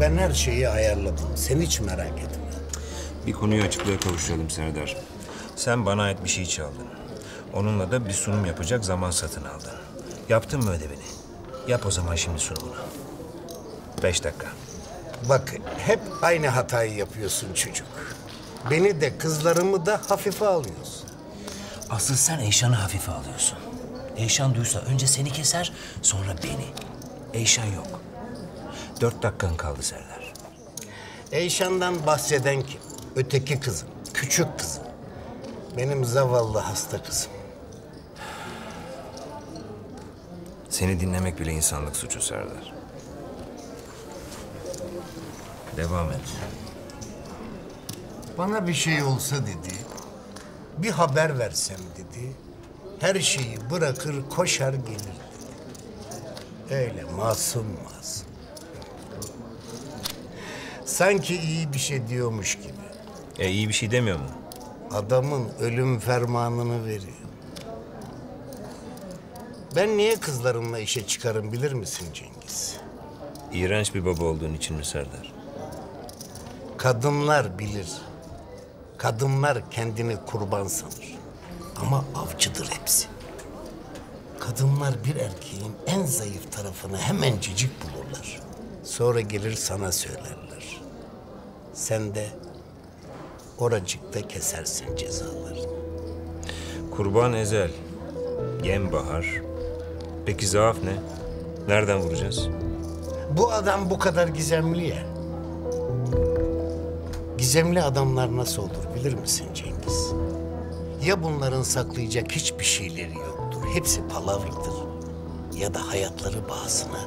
Ben her şeyi ayarladım. Sen hiç merak etme. Bir konuyu açıklığa kavuşturalım Serdar. Sen bana ait bir şey çaldın. Onunla da bir sunum yapacak zaman satın aldın. Yaptın mı ödevini? Yap o zaman şimdi sunumunu. Beş dakika. Bak hep aynı hatayı yapıyorsun çocuk. Beni de kızlarımı da hafife alıyorsun. Asıl sen Eyşan'ı hafife alıyorsun. Eyşan duysa önce seni keser, sonra beni. Eyşan yok. Dört dakikan kaldı Serdar. Eyşan'dan bahseden kim? Öteki kızım, küçük kızım. Benim zavallı hasta kızım. Seni dinlemek bile insanlık suçu Serdar. Devam et. Bana bir şey olsa dedi, bir haber versem dedi, her şeyi bırakır koşar gelir dedi. Öyle masum masum. Sanki iyi bir şey diyormuş gibi. E iyi bir şey demiyor mu? Adamın ölüm fermanını veriyor. Ben niye kızlarımla işe çıkarım bilir misin Cengiz? İğrenç bir baba olduğun için mi Serdar? Kadınlar bilir. Kadınlar kendini kurban sanır. Ama avcıdır hepsi. Kadınlar bir erkeğin en zayıf tarafını hemencecik bulurlar. Sonra gelir sana söylerler. Sen de oracıkta kesersin cezalarını. Kurban ezel, yem bahar. Peki zaaf ne? Nereden vuracağız? Bu adam bu kadar gizemli ya. Gizemli adamlar nasıl olur bilir misin Cengiz? Ya bunların saklayacak hiçbir şeyleri yoktur. Hepsi palavradır. Ya da hayatları bağısına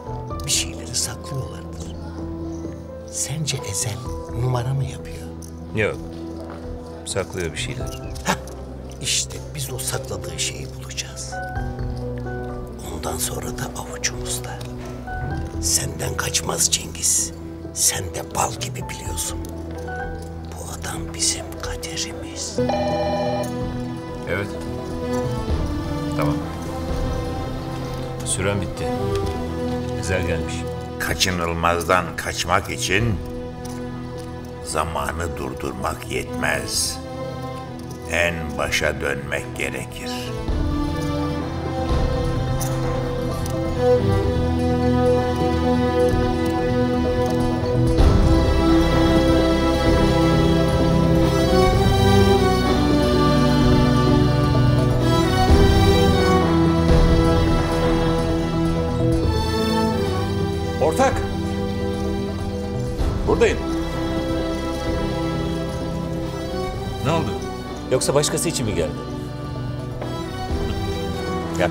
bir şeyleri saklıyorlardır. Sence Ezel numara mı yapıyor? Yok. Saklıyor bir şeyler. Hah, işte biz o sakladığı şeyi bulacağız. Ondan sonra da avucumuzda. Senden kaçmaz Cengiz. Sen de bal gibi biliyorsun. Bu adam bizim kaderimiz. Evet. Tamam. Süren bitti. Ezel gelmiş. Kaçınılmazdan kaçmak için zamanı durdurmak yetmez. En başa dönmek gerekir. Ortak! Buradayım. Ne oldu? Yoksa başkası için mi geldin? Gel.